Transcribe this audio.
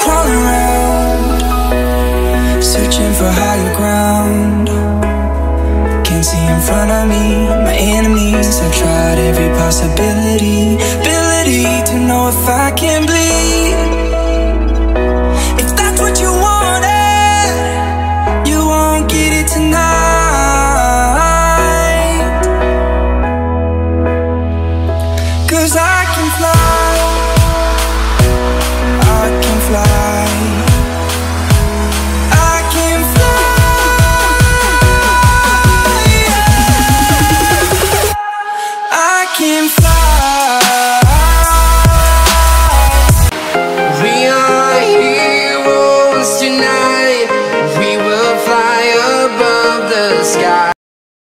crawling around, searching for higher ground. Can't see in front of me, my enemies. have tried every possibility, ability to know if I can bleed. Cause I can fly tonight, we will fly above the sky.